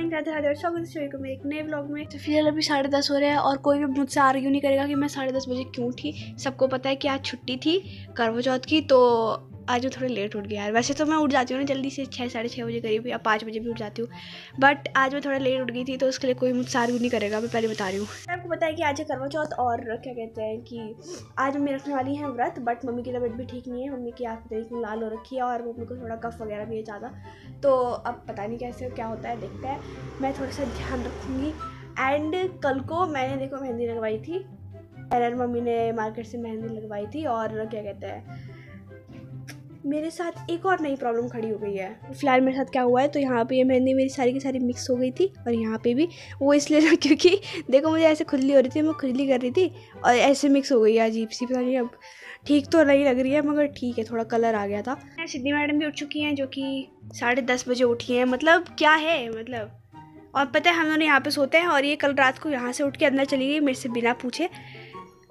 Morning Radhe Radhe और स्वागत है को मेरे एक नए ब्लॉग में। तो फ़िलहाल अभी साढ़े दस हो रहे हैं और कोई भी मुझसे आर्ग्यू नहीं करेगा कि मैं साढ़े दस बजे क्यों उठी। सबको पता है कि आज छुट्टी थी करवा चौथ की तो आज मैं थोड़ा लेट उठ गया यार। वैसे तो मैं उठ जाती हूँ ना जल्दी से, छः, साढ़े छः बजे करीब या पाँच बजे भी उठ जाती हूँ। बट आज मैं थोड़ा लेट उठ गई थी तो उसके लिए कोई मुझसे आर्ग्यू नहीं करेगा, मैं पहले बता रही हूँ। आपको है कि आज है करवा चौथ और क्या कहते हैं कि आज मम्मी रखने वाली हैं व्रत बट मम्मी की तबीयत भी ठीक नहीं है। मम्मी की आँख तरीके लाल हो रखी है और मम्मी को थोड़ा कफ वगैरह भी है ज़्यादा। तो अब पता नहीं कैसे क्या होता है, देखते हैं। मैं थोड़ा सा ध्यान रखूँगी। एंड कल को मैंने, देखो मेहंदी लगवाई थी। पहले मम्मी ने मार्केट से मेहंदी लगवाई थी और क्या कहते हैं मेरे साथ एक और नई प्रॉब्लम खड़ी हो गई है। फ़िलहाल मेरे साथ क्या हुआ है तो यहाँ पे ये मेहंदी मेरी सारी की सारी मिक्स हो गई थी और यहाँ पे भी वो इसलिए क्योंकि देखो मुझे ऐसे खुजली हो रही थी, मैं खुजली कर रही थी और ऐसे मिक्स हो गई है अजीब सी, पता नहीं अब ठीक तो नहीं लग रही है, मगर ठीक है, थोड़ा कलर आ गया था। सिद्धि मैडम भी उठ चुकी हैं, जो कि साढ़े दस बजे उठी हैं मतलब क्या है मतलब। और पता है, हम लोग यहाँ पे सोते हैं और ये कल रात को यहाँ से उठ के अंदर चली गई, मेरे से बिना पूछे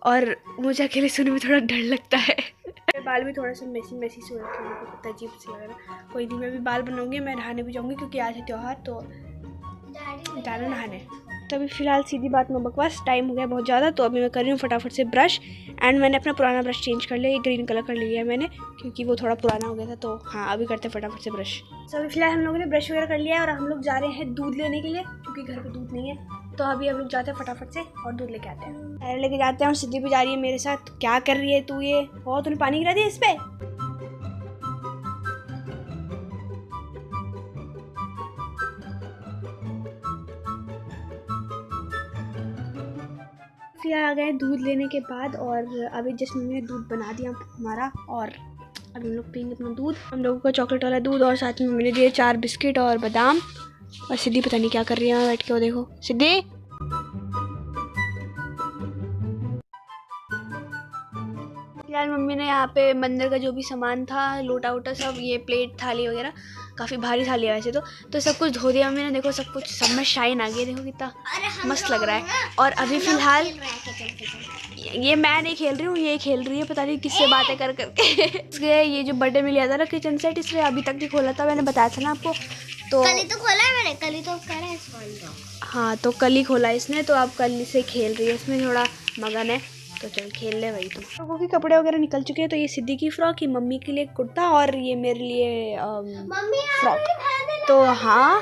और मुझे अकेले सुनने में थोड़ा डर लगता है। बाल भी थोड़ा सा मैसी मैसी से रखे हैं पता अजीब से लग रहा है। कोई दिन मैं भी बाल बनाऊँगी मैं नहाने भी जाऊँगी क्योंकि आज है त्यौहार तो जाना नहाने। तो अभी फ़िलहाल सीधी बात में बकवास टाइम हो गया बहुत ज़्यादा तो अभी मैं कर रही हूँ फटाफट से ब्रश एंड मैंने अपना पुराना ब्रश चेंज कर लिया, ये ग्रीन कलर कर लिया है मैंने, क्योंकि वो थोड़ा पुराना हो गया था तो हाँ अभी करते हैं फटाफट से ब्रश तो अभी फ़िलहाल हम लोगों ने ब्रश वगैरह कर लिया है, और हम लोग जा रहे हैं दूध लेने के लिए, क्योंकि घर पर दूध नहीं है तो अभी हम लोग जाते हैं फटाफट से और दूध लेके आते हैं. लेके जाते हैं और सिद्धि भी जा रही है मेरे साथ, क्या कर रही है तू ये? और तूने पानी गिरा दिया इस पर फिर आ गए दूध लेने के बाद और अभी जस्ट मम्मी ने दूध बना दिया हमारा और अभी हम लोग पियेंगे अपना दूध। हम लोगों का चॉकलेट वाला दूध और साथ में मम्मी ने दिए चार बिस्किट और बादाम। और सिद्धि पता नहीं क्या कर रही है बैठ के वो देखो। सिद्धि! फ़िलहाल मम्मी ने यहाँ पे मंदिर का जो भी सामान था लोटा वोटा सब ये प्लेट थाली वगैरह काफ़ी भारी थाली है वैसे तो। तो सब कुछ धो दिया मम्मी ने देखो सब कुछ सब में शाइन आ गई देखो कितना मस्त लग रहा है। और अभी फ़िलहाल ये मैं नहीं खेल रही हूँ ये खेल रही है पता नहीं किससे बातें कर करके ये जो बर्थडे में लिया था ना किचन सेट इसलिए अभी तक नहीं खोला था मैंने बताया था ना आपको। तो कल ही तो खोला है मैंने कल ही तो करा है हाँ तो कल ही खोला इसने तो आप कल से खेल रही है इसमें थोड़ा मगन है। तो चल खेल ले भाई तुम लोगों के कपड़े वगैरह निकल चुके हैं तो ये सिद्धि की फ्रॉक ये मम्मी के लिए कुर्ता और ये मेरे लिए फ्रॉक तो हाँ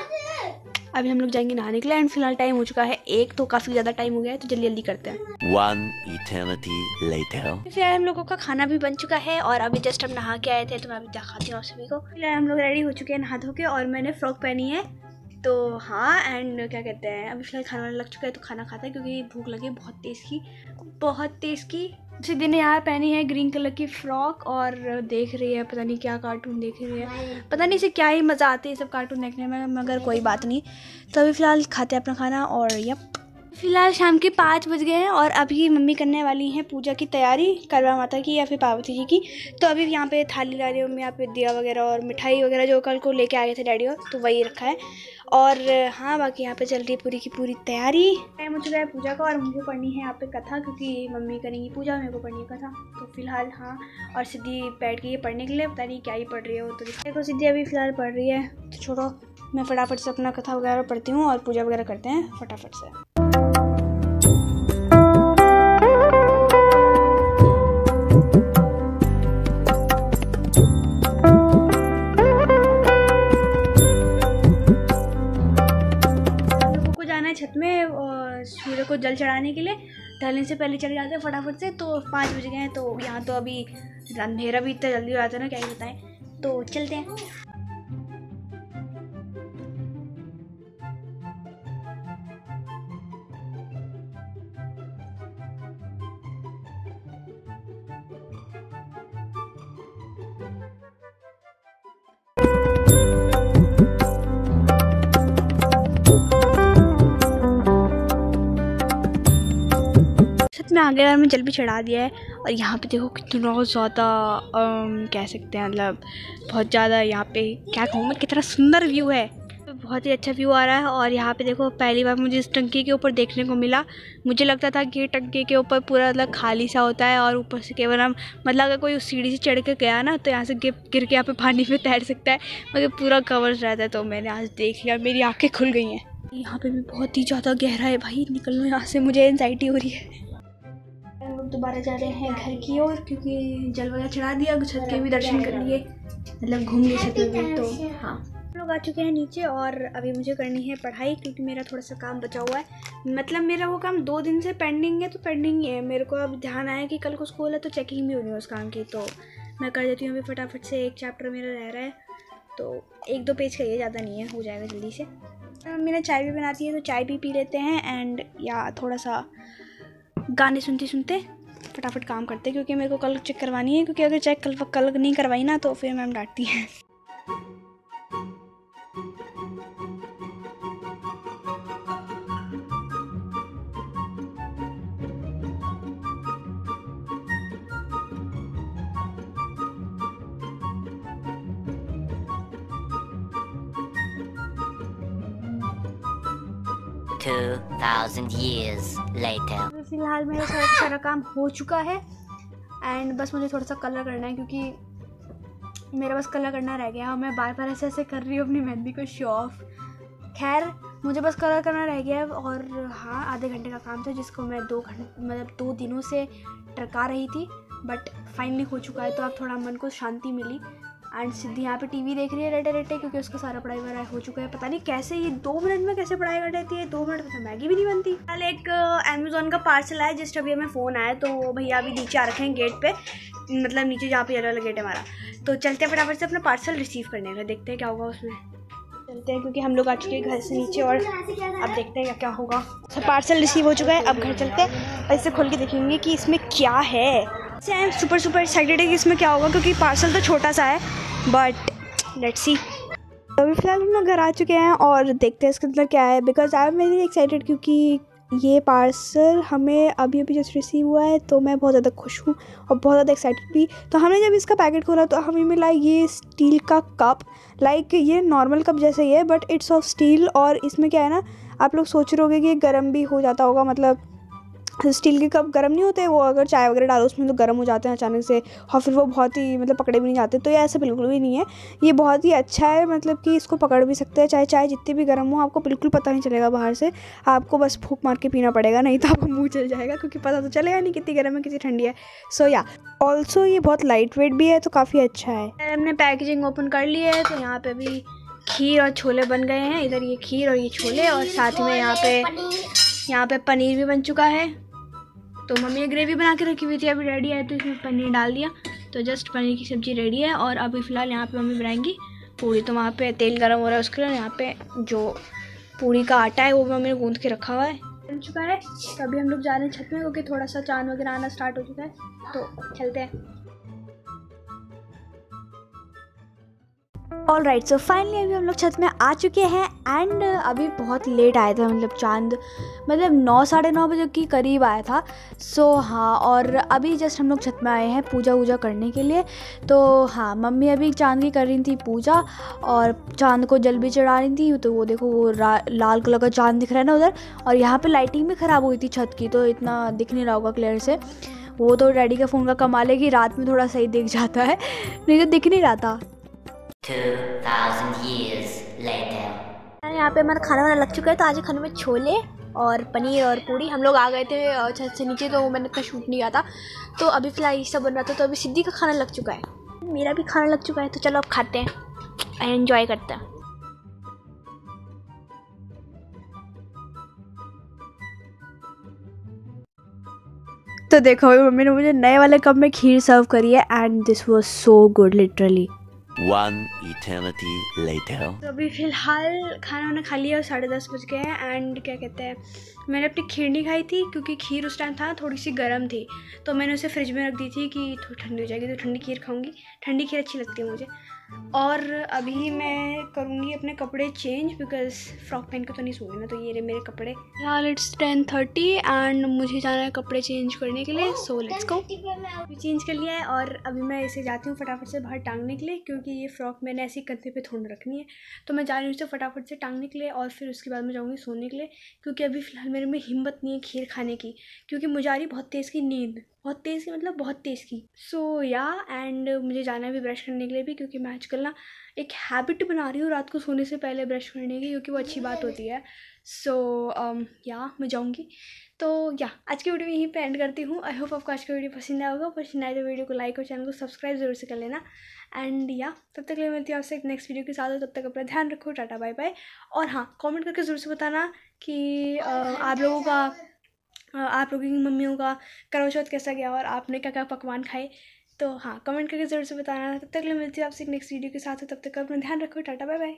अभी हम लोग जाएँगे नहाने के लिए एंड फ़िलहाल टाइम हो चुका है एक तो काफ़ी ज़्यादा टाइम हो गया है तो जल्दी जल्दी करते हैं। One eternity later. फ़िलहाल हम लोगों का खाना भी बन चुका है और अभी जस्ट हम नहा के आए थे तो मैं अभी दिखाती हूँ सभी को। फ़िलहाल हम लोग रेडी हो चुके हैं नहा धो के और मैंने फ्रॉक पहनी है। तो हाँ एंड क्या कहते हैं अभी फ़िलहाल खाना लग चुका है तो खाना खाता है क्योंकि भूख लगी बहुत तेज़ की बहुत तेज़ की। सिद्धि ने यहाँ पहनी है ग्रीन कलर की फ्रॉक और देख रही है, पता नहीं क्या कार्टून देख रही है। पता नहीं इसे क्या ही मज़ा आती है सब कार्टून देखने में, मगर कोई बात नहीं। तो अभी फ़िलहाल खाते हैं अपना खाना और यप फ़िलहाल शाम के पाँच बज गए हैं और अभी मम्मी करने वाली हैं पूजा की तैयारी करवा माता की या फिर पार्वती जी की। तो अभी यहाँ पे थाली ला रही हूँ मम्मी, यहाँ पे दिया वगैरह और मिठाई वगैरह जो कल को लेके आए थे डैडी और तो वही रखा है। और हाँ बाकी यहाँ पे चल रही है पूरी की पूरी तैयारी। टाइम हो चुका है पूजा का और मुझे पढ़नी है यहाँ पे कथा, क्योंकि मम्मी करेंगी पूजा, मेरे को पढ़नी है कथा। तो फ़िलहाल हाँ और सिद्धि बैठ गई है पढ़ने के लिए। पता नहीं क्या ही पढ़ रही है वो तो देखो सिद्धि अभी फ़िलहाल पढ़ रही है। तो छोड़ो, मैं फटाफट से अपना कथा वगैरह पढ़ती हूँ और पूजा वगैरह करते हैं, फटाफट से। सूर्य को जल चढ़ाने के लिए। ढलने से पहले चले जाते हैं फटाफट से तो पाँच बज गए हैं तो यहाँ तो अभी अंधेरा भी इतना जल्दी हो जाता है ना, क्या ही बताएँ। तो चलते हैं। में आ गया और मैं जल भी चढ़ा दिया है। और यहाँ पे देखो कितना ज़्यादा कह सकते हैं मतलब बहुत ज़्यादा यहाँ पे क्या कहूँ मैं कितना सुंदर व्यू है। बहुत ही अच्छा व्यू आ रहा है और यहाँ पे देखो पहली बार मुझे इस टंकी के ऊपर देखने को मिला। मुझे लगता था कि टंकी के ऊपर पूरा मतलब खाली सा होता है और ऊपर से केवल हम मतलब अगर कोई उस सीढ़ी से चढ़ के गया ना तो यहाँ से गिर गिर के यहाँ पे पानी में तैर सकता है। मगर पूरा कवर रहता है तो मैंने आज देख लिया, मेरी आँखें खुल गई हैं। यहाँ पे भी बहुत ही ज़्यादा गहरा है भाई निकल लो यहाँ से मुझे एनजाइटी हो रही है। लोग दोबारा जा रहे हैं घर की ओर क्योंकि जल वगैरह चढ़ा दिया छत के भी दर्शन कर लिए। मतलब घूम लिए छत में भी तो। हाँ। लोग आ चुके हैं नीचे और अभी मुझे करनी है पढ़ाई क्योंकि मेरा थोड़ा सा काम बचा हुआ है। मतलब मेरा वो काम दो दिन से पेंडिंग है तो पेंडिंग ही है। मेरे को अब ध्यान आया कि कल को स्कूल है तो चेकिंग भी होनी है उस काम की तो मैं कर देती हूँ अभी फटाफट से। एक चैप्टर मेरा रह रहा है तो एक दो पेज का ये ज़्यादा नहीं है हो जाएगा जल्दी से। मेरा चाय भी बनाती है तो चाय भी पी लेते हैं एंड या थोड़ा सा गाने सुनते सुनते फटाफट काम करते हैं, क्योंकि मेरे को कल चेक करवानी है, क्योंकि अगर चेक कल कल नहीं करवाई ना तो फिर मैम डांटती हैं। 2000 years later. फ़िलहाल मेरा सारा सारा काम हो चुका है एंड बस मुझे थोड़ा सा कलर करना है, क्योंकि मेरा बस कलर करना रह गया, और मैं बार बार ऐसे ऐसे कर रही हूँ अपनी मेहंदी को शो ऑफ़ खैर, मुझे बस कलर करना रह गया है और हाँ आधे घंटे का काम था, जिसको मैं दो घंटे मतलब दो दिनों से टरका रही थी बट फाइनली हो चुका है तो अब थोड़ा मन को शांति मिली। एंड सिद्धि यहाँ पे टीवी देख रही है रेटे रेटे क्योंकि उसका सारा पढ़ाई वगैरह हो चुका है। पता नहीं कैसे ये दो मिनट में कैसे पढ़ाई कर देती है, दो मिनट में तो मैगी भी नहीं बनती। कल एक अमेजोन का पार्सल आया जस्ट अभी हमें फ़ोन आया तो भैया अभी नीचे आ रखे हैं गेट पे मतलब नीचे जहाँ पे येलो वाला गेट है हमारा। तो चलते हैं फटाफट से अपना पार्सल रिसीव करने का, देखते हैं क्या होगा उसमें। चलते हैं क्योंकि हम लोग आ चुके हैं घर से नीचे और अब देखते हैं क्या क्या होगा। सब पार्सल रिसीव हो चुका है, अब घर चलते हैं। और इसे खोल के देखेंगे कि इसमें क्या है। I am super super excited है कि इसमें क्या होगा, क्योंकि पार्सल तो छोटा सा है बट लेट्स सी अभी फ़िलहाल हम लोग घर आ चुके हैं और देखते हैं इसके अंदर क्या है because I am very excited क्योंकि ये पार्सल हमें अभी अभी जस्ट रिसीव हुआ है तो मैं बहुत ज़्यादा खुश हूँ और बहुत ज़्यादा एक्साइटेड भी। तो हमने जब इसका पैकेट खोला तो हमें मिला ये स्टील का कप लाइक ये नॉर्मल कप जैसे ही है बट इट्स ऑफ़ स्टील और इसमें क्या है ना, आप लोग सोच रहे होगे कि गर्म भी हो जाता होगा मतलब स्टील के कप गर्म नहीं होते, वो अगर चाय वगैरह डालो उसमें तो गर्म हो जाते हैं अचानक से और फिर वो बहुत ही मतलब पकड़े भी नहीं जाते तो ये ऐसा बिल्कुल भी नहीं है। ये बहुत ही अच्छा है मतलब कि इसको पकड़ भी सकते हैं, चाहे चाय जितनी भी गर्म हो, आपको बिल्कुल पता नहीं चलेगा बाहर से, आपको बस फूक मार के पीना पड़ेगा, नहीं तो आपका मुँह चल जाएगा, क्योंकि पता तो चलेगा नहीं कितनी गर्म है, कितनी ठंडी है। सो या ऑल्सो ये बहुत लाइट वेट भी है तो काफ़ी अच्छा है। हमने पैकेजिंग ओपन कर ली है तो यहाँ पर भी खीर और छोले बन गए हैं। इधर ये खीर और ये छोले और साथ में यहाँ पे यहाँ पे पनीर भी बन चुका है। तो मम्मी ने ग्रेवी बना के रखी हुई थी, अभी रेडी है तो इसमें पनीर डाल दिया। तो जस्ट पनीर की सब्ज़ी रेडी है और अभी फ़िलहाल यहाँ पे मम्मी बनाएँगी पूड़ी तो वहाँ पे तेल गर्म हो रहा है उसके लिए यहाँ पे जो पूड़ी का आटा है, वो मम्मी ने गूँध के रखा हुआ है। बन चुका है। तो अभी हम लोग जा रहे हैं छत में, क्योंकि थोड़ा सा चाँद वगैरह आना स्टार्ट हो चुका है। तो चलते हैं। ऑल राइट सो फाइनली अभी हम लोग छत में आ चुके हैं एंड अभी बहुत लेट आए थे मतलब चाँद मतलब नौ साढ़े नौ बजे के करीब आया था। सो so, हाँ और अभी जस्ट हम लोग छत में आए हैं पूजा वूजा करने के लिए। तो हाँ मम्मी अभी चाँद की कर रही थी पूजा और चाँद को जल भी चढ़ा रही थी। तो वो देखो वो लाल कलर का चाँद दिख रहा है ना उधर। और यहाँ पर लाइटिंग भी ख़राब हुई थी छत की तो इतना दिख नहीं रहा होगा क्लियर से। वो तो डैडी का फ़ोन का कमाल है कि रात में थोड़ा सही दिख जाता है नहीं तो दिख नहीं रहा था। 2000 years later. यहाँ पे हमारा खाना वाना लग चुका है तो आज खाने में छोले और पनीर और पूड़ी। हम लोग आ गए थे छत से नीचे तो मैंने इतना शूट नहीं किया था। तो अभी फ़िलहाल ये सब बन रहा था तो अभी सिद्धि का खाना लग चुका है। मेरा भी खाना लग चुका है तो चलो अब खाते हैं एंजॉय करते हैं। तो देखो मम्मी ने मुझे नए वाले कप में खीर सर्व करी है and this was so good literally One eternity later. तो अभी फ़िलहाल खाना वाना खा लिया और साढ़े दस बज गए हैं एंड क्या कहते हैं, मैंने अपनी खीर नहीं खाई थी क्योंकि खीर उस टाइम था थोड़ी सी गर्म थी। तो मैंने उसे फ्रिज में रख दी थी कि थोड़ी ठंडी हो जाएगी तो ठंडी खीर खाऊँगी। ठंडी खीर अच्छी लगती है मुझे। और अभी मैं करूँगी अपने कपड़े चेंज बिकॉज़ फ्रॉक पहन के तो नहीं सोऊँगी ना तो ये रहे मेरे कपड़े। फ़िलहाल इट्स टेन थर्टी एंड मुझे जाना है कपड़े चेंज करने के लिए सो लेट्स गो चेंज कर लिया है और अभी मैं इसे जाती हूँ फटाफट से बाहर टांगने के लिए क्योंकि ये फ्रॉक मैंने ऐसी कंधे पे थोड़ी रखनी है। तो मैं जा रही हूँ उसे फटाफट से टांगने के लिए और फिर उसके बाद मैं जाऊँगी सोने के लिए क्योंकि अभी फ़िलहाल मेरे में हिम्मत नहीं है खीर खाने की क्योंकि मुझे आ रही बहुत तेज़ की नींद बहुत तेज़ की मतलब बहुत तेज़ की। सो या एंड मुझे जाना है भी ब्रश करने के लिए भी क्योंकि मैं आजकल ना एक हैबिट बना रही हूँ रात को सोने से पहले ब्रश करने की क्योंकि वो अच्छी बात होती है। सो so, या um, मैं जाऊँगी। तो या आज की वीडियो यहीं पे एंड करती हूँ। आई होप आपको आज का वीडियो पसंद आया होगा। पसंद आए तो वीडियो को लाइक और चैनल को सब्सक्राइब ज़रूर से कर लेना। एंड या तब तक ले मिलती हूँ आपसे नेक्स्ट वीडियो के साथ। तब तक अपना ध्यान रखो। टाटा बाय बाय और हाँ कॉमेंट करके ज़रूर से बताना कि आप लोगों का आप लोगों की मम्मियों का करवा चौथ कैसा गया और आपने क्या क्या पकवान खाए। तो हाँ कमेंट करके ज़रूर से बताना। तब तक मिलती है आपसे नेक्स्ट वीडियो के साथ। तब तक अपना ध्यान रखो। Tata bye bye